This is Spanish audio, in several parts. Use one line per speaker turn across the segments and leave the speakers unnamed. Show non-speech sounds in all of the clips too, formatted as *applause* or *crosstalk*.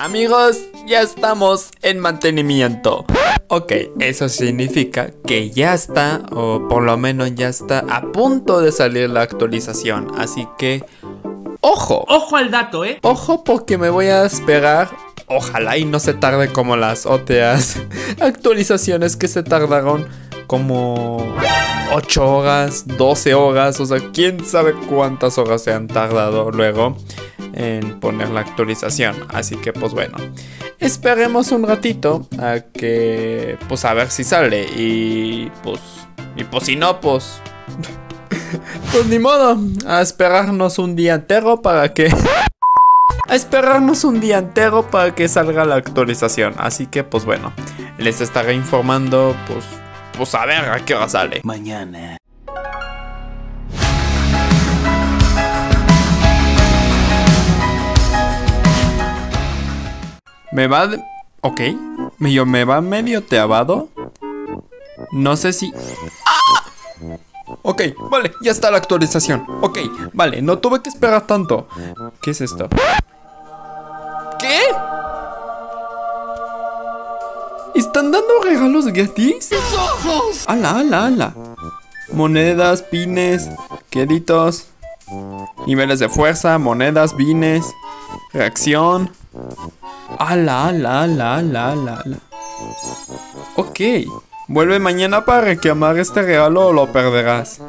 Amigos, ya estamos en mantenimiento. Ok, eso significa que ya está, o por lo menos ya está a punto de salir la actualización. Así que, ojo.
Ojo al dato, ¿eh?
Ojo porque me voy a esperar. Ojalá y no se tarde como las OTAs *laughs* actualizaciones que se tardaron como 8 horas, 12 horas, o sea, quién sabe cuántas horas se han tardado luego en poner la actualización. Así que pues bueno, esperemos un ratito a que pues a ver si sale y pues y pues si no pues *laughs* pues ni modo, a esperarnos un día entero para que *laughs* a esperarnos un día entero para que salga la actualización. Así que pues bueno, les estaré informando pues pues a ver a qué hora sale.
Mañana.
Me va... de- Ok. Medio, me va medio teabado. No sé si... ¡Ah! Ok, vale, ya está la actualización. Ok, vale, no tuve que esperar tanto. ¿Qué es esto? ¿Qué? ¿Están dando regalos gratis? ¡Hala, hala, hala! Monedas, pines, créditos, niveles de fuerza, monedas, bines, reacción. ¡Hala, hala, hala, hala, hala! hala. Ok, vuelve mañana para reclamar este regalo o lo perderás.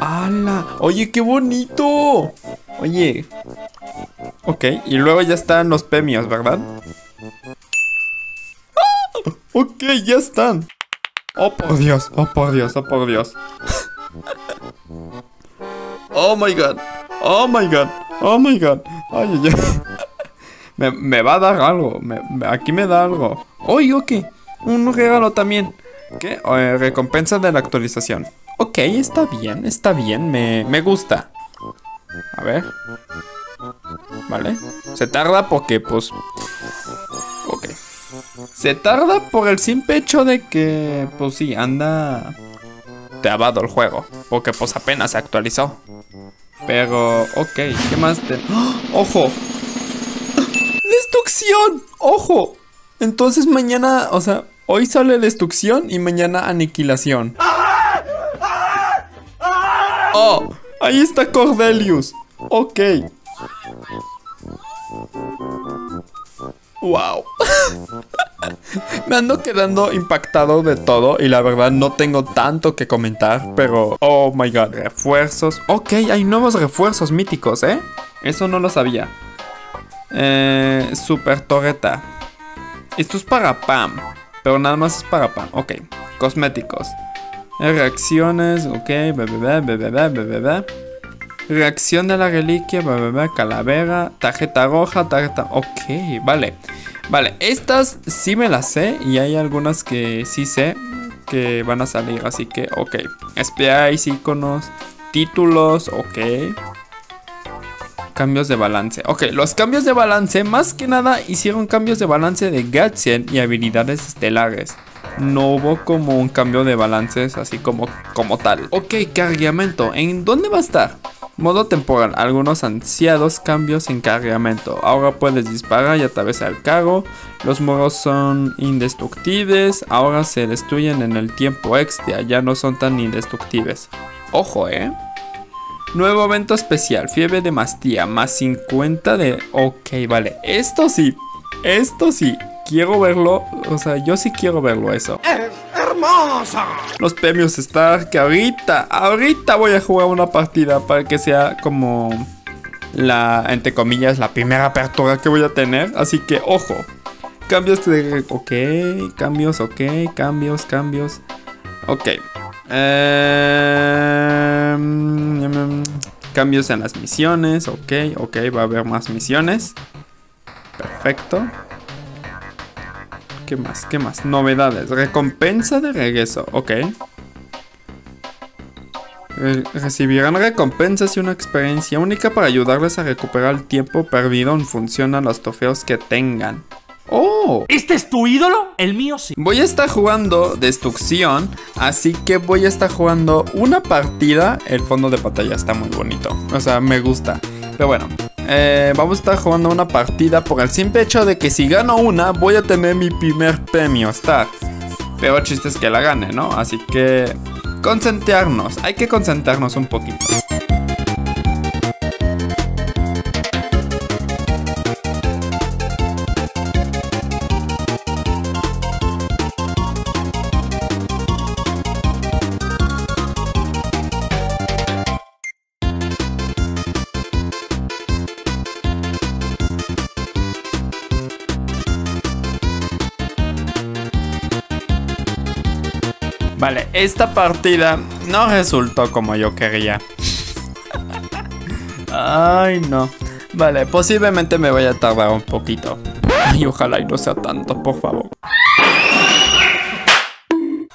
¡Hala! ¡Oye, qué bonito! Oye. Ok, y luego ya están los premios, ¿verdad? ¡Ah! Ok, ya están. Oh, por Dios, oh, por Dios, oh, por Dios. *laughs* Oh my god, oh my god, oh my god. Ay, ay, ay. Me, me va a dar algo. me- aquí me da algo. Oye, ok. Un regalo también. ¿Qué? Eh, recompensa de la actualización. Ok, está bien, está bien. Me, me gusta. A ver. Vale. Se tarda porque, pues... Ok. Se tarda por el simple hecho de que, pues sí, anda... Trabado el juego. Porque, pues apenas se actualizó. Pero, ok. ¿Qué más? te- ¡Ah! ¡Ojo! ¡Destrucción! ¡Ojo! Entonces mañana, o sea, hoy sale destrucción y mañana aniquilación. ¡Oh! Ahí está Cordelius. Ok. ¡Wow! *laughs* Me ando quedando impactado de todo y la verdad no tengo tanto que comentar, pero... Oh my god, refuerzos. Ok, hay nuevos refuerzos míticos, ¿eh? Eso no lo sabía. Eh, super torreta. Esto es para Pam. Pero nada más es para Pam. Ok. Cosméticos. Reacciones. Ok. Bebé, bebé, bebé. Reacción de la reliquia. Calavera. Tarjeta roja. Tarjeta. Ok. Vale. Vale. Estas sí me las sé. Y hay algunas que sí sé. Que van a salir. Así que. Ok. Spies, iconos. Títulos. Ok. Cambios de balance. Ok, los cambios de balance, más que nada, hicieron cambios de balance de Gatsien y habilidades estelares. No hubo como un cambio de balances así como, como tal. Ok, cargamento. ¿En dónde va a estar? Modo temporal. Algunos ansiados cambios en cargamento. Ahora puedes disparar y atravesar el carro. Los muros son indestructibles. Ahora se destruyen en el tiempo extra. Ya no son tan indestructibles. Ojo, eh. Nuevo evento especial, fiebre de mastía, más 50 de... Ok, vale. Esto sí, esto sí. Quiero verlo, o sea, yo sí quiero verlo eso. ¡Es hermosa! Los premios Star, que ahorita, ahorita voy a jugar una partida para que sea como la, entre comillas, la primera apertura que voy a tener. Así que, ojo. Cambios de... Ok, cambios, ok, cambios, cambios. Ok. Eh, mm, cambios en las misiones. Ok, ok, va a haber más misiones. Perfecto. ¿Qué más? ¿Qué más? Novedades. Recompensa de regreso. Ok. Re- recibirán recompensas y una experiencia única para ayudarles a recuperar el tiempo perdido en función a los trofeos que tengan. ¡Oh!
¿Este es tu ídolo? El mío sí.
Voy a estar jugando Destrucción, así que voy a estar jugando una partida. El fondo de pantalla está muy bonito, o sea, me gusta. Pero bueno, eh, vamos a estar jugando una partida por el simple hecho de que si gano una, voy a tener mi primer premio Star. Pero chiste es que la gane, ¿no? Así que concentrarnos, hay que concentrarnos un poquito. Vale, esta partida no resultó como yo quería. Ay, no. Vale, posiblemente me voy a tardar un poquito. Ay, ojalá y no sea tanto, por favor.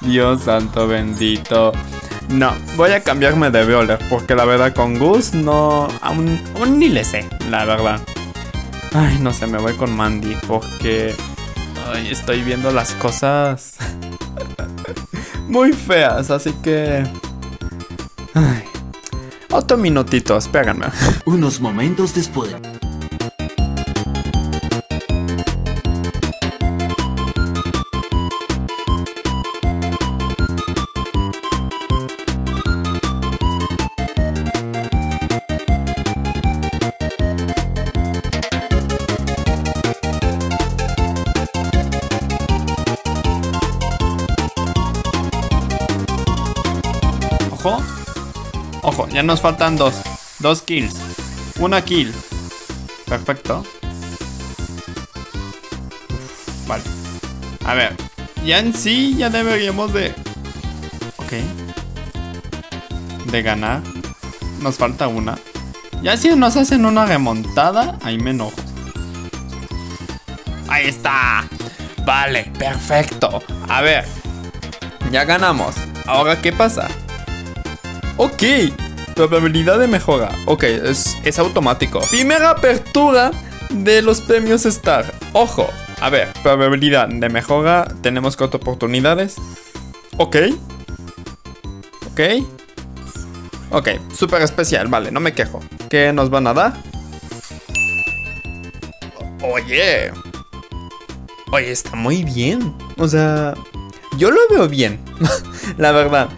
Dios santo bendito. No, voy a cambiarme de Violer porque la verdad con Gus no... Aún, aún ni le sé, la verdad. Ay, no sé, me voy con Mandy porque... Ay, estoy viendo las cosas muy feas, así que... Ay. Otro minutito, espérenme.
Unos momentos después.
Ya nos faltan dos. Dos kills. Una kill. Perfecto. Vale. A ver. Ya en sí ya deberíamos de... Ok. De ganar. Nos falta una. Ya si nos hacen una remontada, ahí me enojo. Ahí está. Vale, perfecto. A ver. Ya ganamos. Ahora, ¿qué pasa? Ok, probabilidad de mejora. Ok, es, es, automático. Primera apertura de los premios Star. Ojo, a ver, probabilidad de mejora. Tenemos cuatro oportunidades. Ok. Ok. Ok, súper especial, vale, no me quejo. ¿Qué nos van a dar? Oye. Oye, está muy bien. O sea, yo lo veo bien. *laughs* La verdad.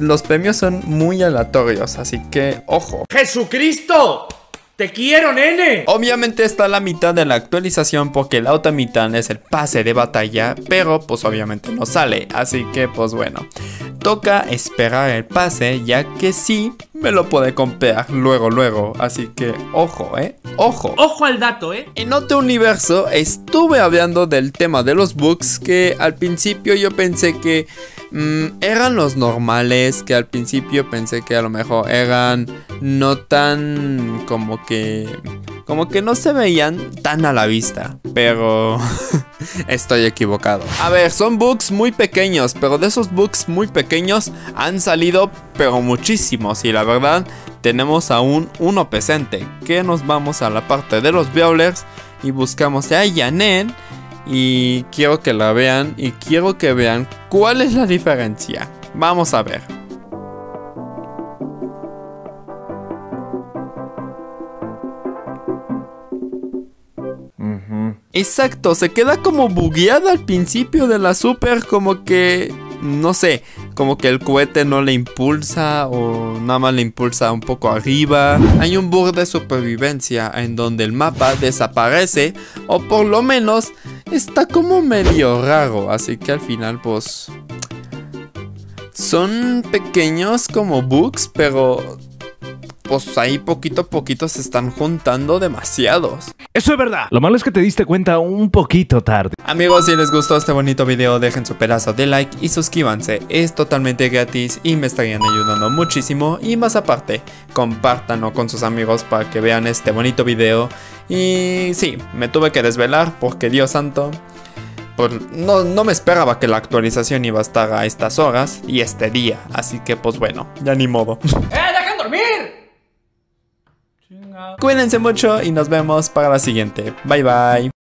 Los premios son muy aleatorios, así que ojo.
¡Jesucristo! ¡Te quiero, nene!
Obviamente está la mitad de la actualización porque la otra mitad es el pase de batalla, pero pues obviamente no sale, así que pues bueno. Toca esperar el pase ya que sí me lo puede comprar luego luego, así que ojo, eh, ojo.
Ojo al dato, eh.
En otro universo estuve hablando del tema de los bugs que al principio yo pensé que mmm, eran los normales, que al principio pensé que a lo mejor eran no tan como que como que no se veían tan a la vista, pero *laughs* estoy equivocado. A ver, son bugs muy pequeños, pero de esos bugs muy pequeños han salido pero muchísimos y la verdad tenemos aún uno presente, que nos vamos a la parte de los Brawlers y buscamos a Yanen y quiero que la vean y quiero que vean cuál es la diferencia. Vamos a ver. Exacto, se queda como bugueada al principio de la super, como que, no sé, como que el cohete no le impulsa o nada más le impulsa un poco arriba. Hay un bug de supervivencia en donde el mapa desaparece o por lo menos está como medio raro, así que al final pues... Son pequeños como bugs, pero pues ahí poquito a poquito se están juntando demasiados.
Eso es verdad. Lo malo es que te diste cuenta un poquito tarde.
Amigos, si les gustó este bonito video, dejen su pedazo de like y suscríbanse. Es totalmente gratis y me estarían ayudando muchísimo. Y más aparte, compártanlo con sus amigos para que vean este bonito video. Y sí, me tuve que desvelar porque Dios santo... Por, no, no me esperaba que la actualización iba a estar a estas horas y este día. Así que pues bueno, ya ni modo. *laughs* Cuídense mucho y nos vemos para la siguiente. Bye bye.